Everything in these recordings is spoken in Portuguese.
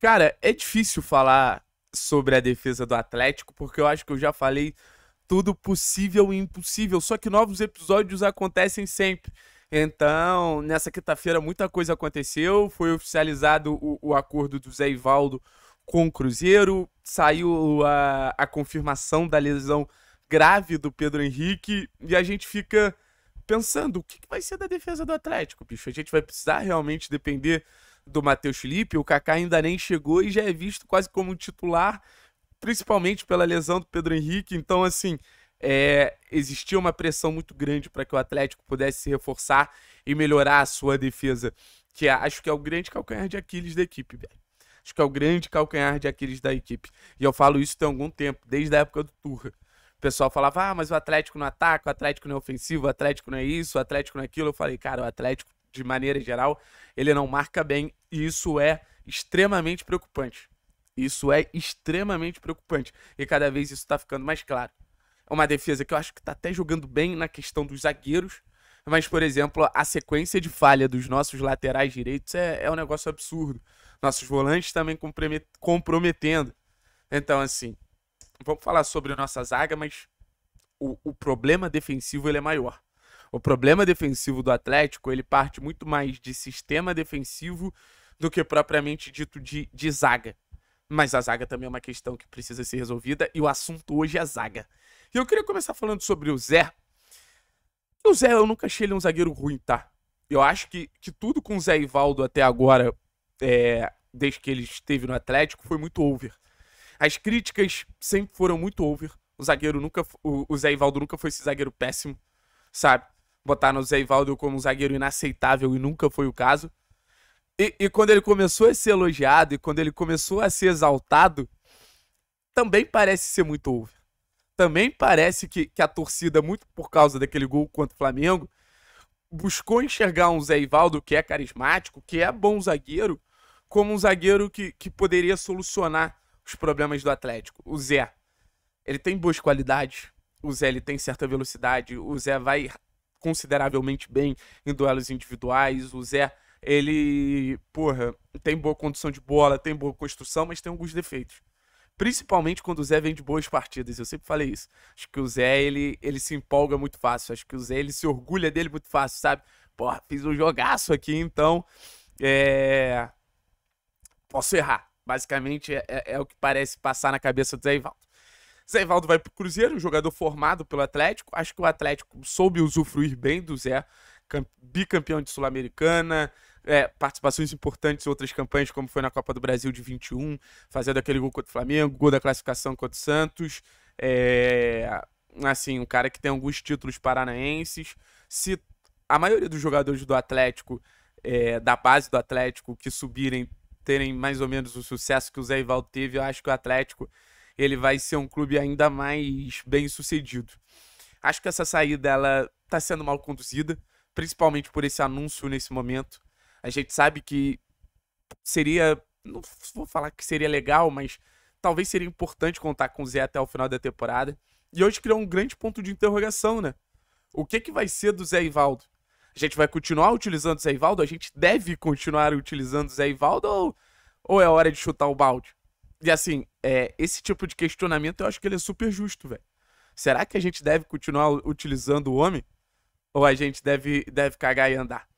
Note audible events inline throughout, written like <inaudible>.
Cara, é difícil falar sobre a defesa do Atlético, porque eu acho que eu já falei tudo possível e impossível, só que novos episódios acontecem sempre. Então, nessa quinta-feira, muita coisa aconteceu. Foi oficializado o, o, acordo do Zé Ivaldo com o Cruzeiro, saiu a, a confirmação da lesão grave do Pedro Henrique, e a gente fica pensando o que, que vai ser da defesa do Atlético, bicho. A gente vai precisar realmente depender do Matheus Felipe. O Kaká ainda nem chegou e já é visto quase como titular, principalmente pela lesão do Pedro Henrique. Então, assim, é, existia uma pressão muito grande para que o Atlético pudesse se reforçar e melhorar a sua defesa, que é, acho que é o grande calcanhar de Aquiles da equipe, velho. Acho que é o grande calcanhar de Aquiles da equipe. E eu falo isso tem algum tempo, desde a época do Turra. O pessoal falava, ah, mas o Atlético não ataca, o Atlético não é ofensivo, o Atlético não é isso, o Atlético não é aquilo. Eu falei, cara, o Atlético, de maneira geral, ele não marca bem e isso é extremamente preocupante. Isso é extremamente preocupante. E cada vez isso está ficando mais claro. É uma defesa que eu acho que está até jogando bem na questão dos zagueiros. Mas, por exemplo, a sequência de falha dos nossos laterais direitos é, é um negócio absurdo. Nossos volantes também comprometendo. Então, assim, vamos falar sobre a nossa zaga, mas o, o problema defensivo ele é maior. O problema defensivo do Atlético ele parte muito mais de sistema defensivo do que propriamente dito de, de zaga. Mas a zaga também é uma questão que precisa ser resolvida e o assunto hoje é a zaga. E eu queria começar falando sobre o Zé. O Zé, eu nunca achei ele um zagueiro ruim, tá? Eu acho que, que tudo com o Zé Ivaldo até agora, é, desde que ele esteve no Atlético, foi muito over. As críticas sempre foram muito over. O zagueiro nunca. O, o Zé Ivaldo nunca foi esse zagueiro péssimo, sabe? Botar no Zé Ivaldo como um zagueiro inaceitável e nunca foi o caso. E, e quando ele começou a ser elogiado e quando ele começou a ser exaltado, também parece ser muito over também parece que, que a torcida, muito por causa daquele gol contra o Flamengo, buscou enxergar um Zé Ivaldo que é carismático, que é bom zagueiro, como um zagueiro que, que poderia solucionar os problemas do Atlético. O Zé, ele tem boas qualidades, o Zé ele tem certa velocidade, o Zé vai consideravelmente bem em duelos individuais, o Zé ele, porra, tem boa condição de bola, tem boa construção, mas tem alguns defeitos. Principalmente quando o Zé vem de boas partidas. Eu sempre falei isso. Acho que o Zé, ele, ele se empolga muito fácil. Acho que o Zé, ele se orgulha dele muito fácil, sabe? Porra, fiz um jogaço aqui, então. É. Posso errar. Basicamente, é, é, é o que parece passar na cabeça do Zé Ivaldo. Zé Ivaldo vai pro Cruzeiro, um jogador formado pelo Atlético. Acho que o Atlético soube usufruir bem do Zé, bicampeão de Sul-Americana, é, participações importantes em outras campanhas, como foi na Copa do Brasil de 21, fazendo aquele gol contra o Flamengo, gol da classificação contra o Santos. É, assim, um cara que tem alguns títulos paranaenses. Se a maioria dos jogadores do Atlético, é, da base do Atlético, que subirem, terem mais ou menos o sucesso que o Zé Ivaldo teve, eu acho que o Atlético ele vai ser um clube ainda mais bem sucedido. Acho que essa saída está sendo mal conduzida, principalmente por esse anúncio nesse momento. A gente sabe que seria. Não vou falar que seria legal, mas talvez seria importante contar com o Zé até o final da temporada. E hoje criou um grande ponto de interrogação, né? O que, que vai ser do Zé Ivaldo? A gente vai continuar utilizando o Zé Ivaldo? A gente deve continuar utilizando o Zé Ivaldo ou, ou é hora de chutar o balde? E assim, é, esse tipo de questionamento eu acho que ele é super justo, velho. Será que a gente deve continuar utilizando o homem? Ou a gente deve, deve cagar e andar?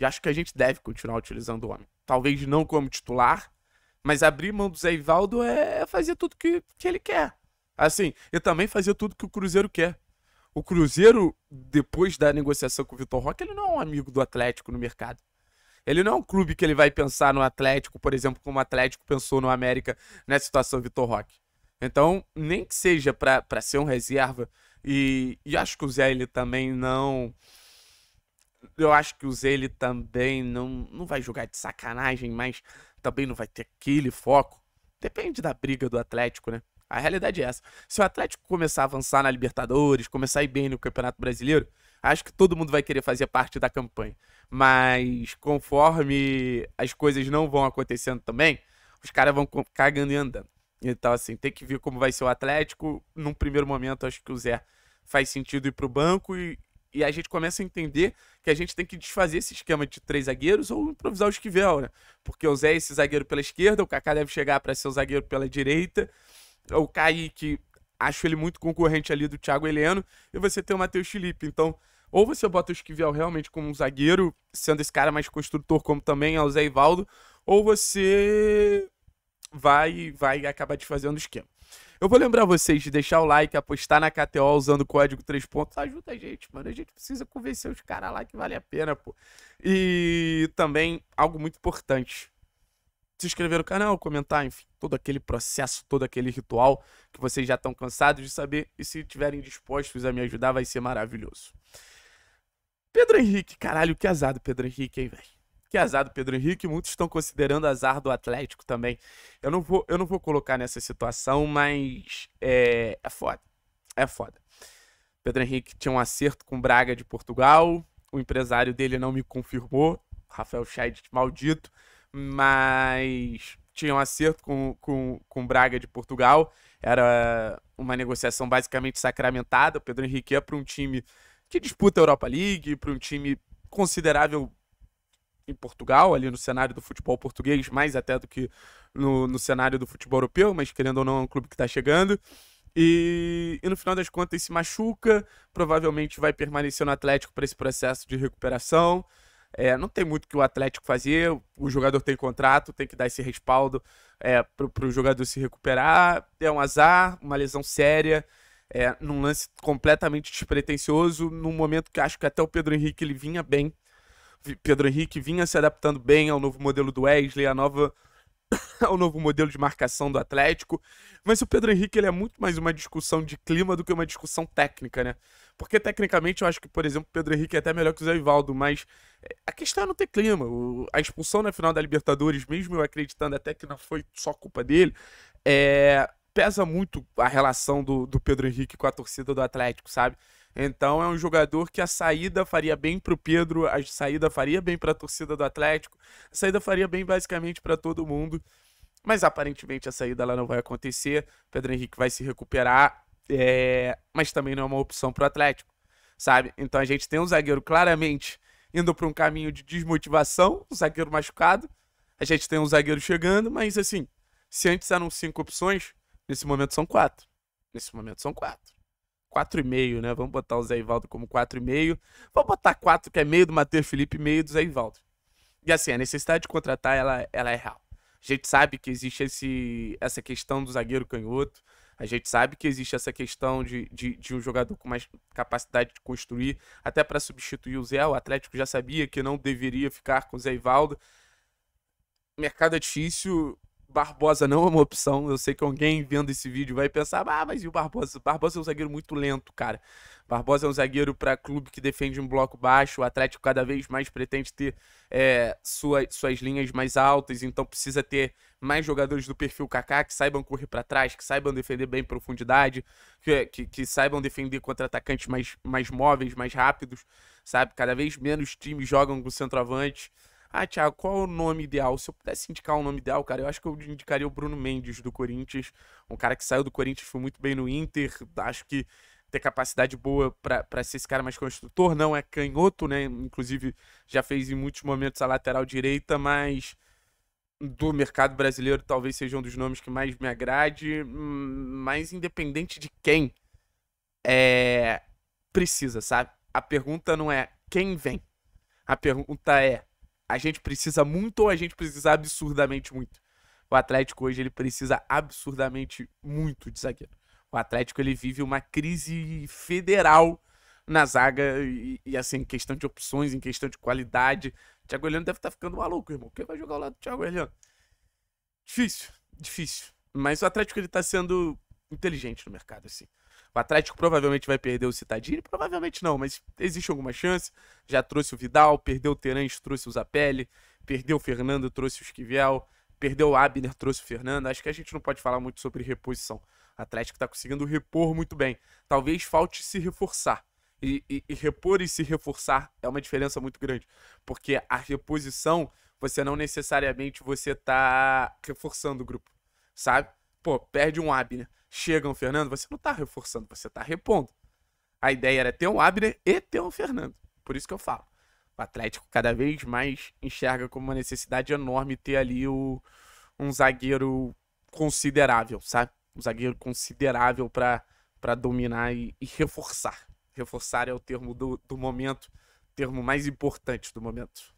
E acho que a gente deve continuar utilizando o homem. Talvez não como titular, mas abrir mão do Zé Ivaldo é fazer tudo que, que ele quer. Assim, e também fazer tudo que o Cruzeiro quer. O Cruzeiro, depois da negociação com o Vitor Roque, ele não é um amigo do Atlético no mercado. Ele não é um clube que ele vai pensar no Atlético, por exemplo, como o Atlético pensou no América nessa situação Vitor Roque. Então, nem que seja para ser um reserva, e, e acho que o Zé ele também não eu acho que o Zé também não, não vai jogar de sacanagem, mas também não vai ter aquele foco. Depende da briga do Atlético, né? A realidade é essa. Se o Atlético começar a avançar na Libertadores, começar a ir bem no Campeonato Brasileiro, acho que todo mundo vai querer fazer parte da campanha. Mas conforme as coisas não vão acontecendo também, os caras vão cagando e andando. Então, assim, tem que ver como vai ser o Atlético. Num primeiro momento, acho que o Zé faz sentido ir pro banco e, e a gente começa a entender que a gente tem que desfazer esse esquema de três zagueiros ou improvisar o esquivel, né? Porque o Zé é esse zagueiro pela esquerda, o Kaká deve chegar para ser o zagueiro pela direita, o Kaique, acho ele muito concorrente ali do Thiago Heleno, e você tem o Matheus Felipe. Então, ou você bota o Esquivel realmente como um zagueiro, sendo esse cara mais construtor, como também é o Zé Ivaldo, ou você vai, vai acabar desfazendo o esquema. Eu vou lembrar vocês de deixar o like, apostar na KTO usando o código 3 pontos. Ajuda a gente, mano. A gente precisa convencer os caras lá que vale a pena, pô. E também algo muito importante. Se inscrever no canal, comentar, enfim, todo aquele processo, todo aquele ritual que vocês já estão cansados de saber. E se estiverem dispostos a me ajudar, vai ser maravilhoso. Pedro Henrique, caralho, que azar do Pedro Henrique, hein, velho? Que azar do Pedro Henrique, muitos estão considerando azar do Atlético também. Eu não vou, eu não vou colocar nessa situação, mas é, é foda. É foda. Pedro Henrique tinha um acerto com Braga de Portugal, o empresário dele não me confirmou, Rafael Scheid, maldito, mas tinha um acerto com, com, com Braga de Portugal, era uma negociação basicamente sacramentada. O Pedro Henrique é para um time que disputa a Europa League, para um time considerável em Portugal, ali no cenário do futebol português, mais até do que no, no cenário do futebol europeu, mas querendo ou não, é um clube que está chegando. E, e, no final das contas se machuca, provavelmente vai permanecer no Atlético para esse processo de recuperação. É, não tem muito que o Atlético fazer, o jogador tem contrato, tem que dar esse respaldo é, para o jogador se recuperar. É um azar, uma lesão séria, é, num lance completamente despretensioso, num momento que acho que até o Pedro Henrique ele vinha bem. Pedro Henrique vinha se adaptando bem ao novo modelo do Wesley, nova <coughs> ao novo modelo de marcação do Atlético. Mas o Pedro Henrique ele é muito mais uma discussão de clima do que uma discussão técnica, né? Porque tecnicamente eu acho que, por exemplo, o Pedro Henrique é até melhor que o Zé Ivaldo, mas eh, a questão é não ter clima. O, a expulsão na final da Libertadores, mesmo eu acreditando até que não foi só culpa dele, é, pesa muito a relação do, do Pedro Henrique com a torcida do Atlético, sabe? Então é um jogador que a saída faria bem para o Pedro, a saída faria bem para a torcida do Atlético, a saída faria bem basicamente para todo mundo. Mas aparentemente a saída lá não vai acontecer. Pedro Henrique vai se recuperar, é... mas também não é uma opção para o Atlético, sabe? Então a gente tem um zagueiro claramente indo para um caminho de desmotivação, um zagueiro machucado. A gente tem um zagueiro chegando, mas assim, se antes eram cinco opções, nesse momento são quatro. Nesse momento são quatro. 4,5, né? Vamos botar o Zé Ivaldo como 4,5. Vamos botar 4, que é meio do Matheus Felipe meio do Zé Ivaldo. E assim, a necessidade de contratar, ela, ela é real. A gente sabe que existe esse, essa questão do zagueiro canhoto. A gente sabe que existe essa questão de, de, de um jogador com mais capacidade de construir, até para substituir o Zé. O Atlético já sabia que não deveria ficar com o Zé Ivaldo. Mercado é difícil, Barbosa não é uma opção. Eu sei que alguém vendo esse vídeo vai pensar, ah, mas e o Barbosa? Barbosa é um zagueiro muito lento, cara. Barbosa é um zagueiro para clube que defende um bloco baixo. O Atlético cada vez mais pretende ter é, sua, suas linhas mais altas, então precisa ter mais jogadores do perfil Kaká que saibam correr para trás, que saibam defender bem em profundidade, que, que, que saibam defender contra atacantes mais, mais móveis, mais rápidos, sabe? Cada vez menos times jogam com centroavante. Ah, Thiago, qual é o nome ideal? Se eu pudesse indicar um nome ideal, cara, eu acho que eu indicaria o Bruno Mendes do Corinthians. Um cara que saiu do Corinthians, foi muito bem no Inter. Acho que tem capacidade boa para ser esse cara mais construtor. Não é canhoto, né? Inclusive, já fez em muitos momentos a lateral direita, mas do mercado brasileiro talvez seja um dos nomes que mais me agrade. Mas independente de quem, é precisa, sabe? A pergunta não é quem vem. A pergunta é a gente precisa muito ou a gente precisa absurdamente muito? O Atlético hoje ele precisa absurdamente muito de zagueiro. O Atlético ele vive uma crise federal na zaga e, e assim, em questão de opções, em questão de qualidade. O Thiago Heleno deve estar tá ficando maluco, irmão. Quem vai jogar ao lado do Thiago Heleno? Difícil, difícil. Mas o Atlético ele tá sendo inteligente no mercado, assim. O Atlético provavelmente vai perder o Citadini, provavelmente não, mas existe alguma chance. Já trouxe o Vidal, perdeu o Terence, trouxe o Zapelli, perdeu o Fernando, trouxe o Esquivel, perdeu o Abner, trouxe o Fernando. Acho que a gente não pode falar muito sobre reposição. O Atlético está conseguindo repor muito bem. Talvez falte se reforçar. E, e, e, repor e se reforçar é uma diferença muito grande. Porque a reposição, você não necessariamente você tá reforçando o grupo, sabe? Pô, perde um Abner chega um Fernando, você não tá reforçando, você tá repondo. a ideia era ter um Abner e ter um Fernando. Por isso que eu falo. O Atlético cada vez mais enxerga como uma necessidade enorme ter ali o, um zagueiro considerável, sabe? Um zagueiro considerável para dominar e, e, reforçar. Reforçar é o termo do, do momento, termo mais importante do momento.